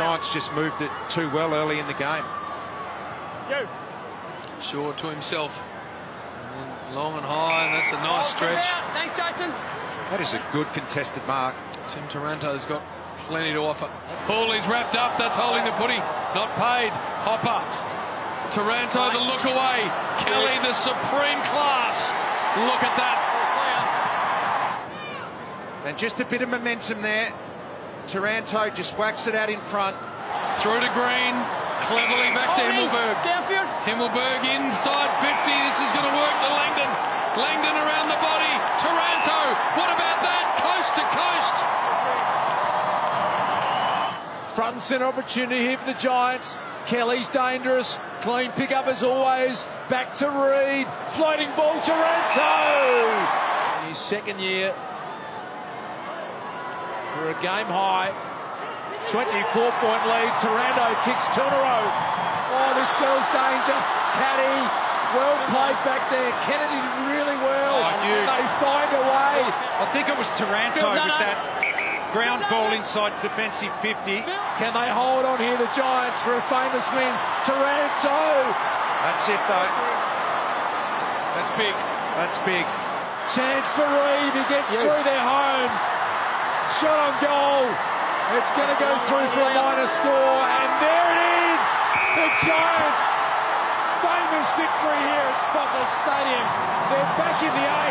Giants just moved it too well early in the game. Sure to himself. And long and high, and that's a nice stretch. Thanks, Jason. That is a good contested mark. Tim Taranto's got plenty to offer. Hawley's wrapped up. That's holding the footy. Not paid. Hopper. Taranto, the look away. Kelly, the supreme class. Look at that. And just a bit of momentum there. Taranto just whacks it out in front. Through to Green. Cleverly back to oh, Himmelberg. Downfield. Himmelberg inside 50. This is going to work to Langdon. Langdon around the body. Taranto. What about that? Coast to coast. Front and centre opportunity here for the Giants. Kelly's dangerous. Clean pick up as always. Back to Reid. Floating ball, Taranto! In his second year for a game high. 24 point lead. Taranto kicks two in a row. Oh, this spells danger. Caddy, well played back there. Kennedy did really well. Oh, huge. They find a way. I think it was Taranto with that ground ball inside defensive 50. Can they hold on here, the Giants, for a famous win? Taranto! That's it though. That's big. That's big. Chance for Reid. He gets through their home. Shot on goal. It's going to go through for a minor score. And there it is. The Giants. Famous victory here at Spotless Stadium. They're back in the eight.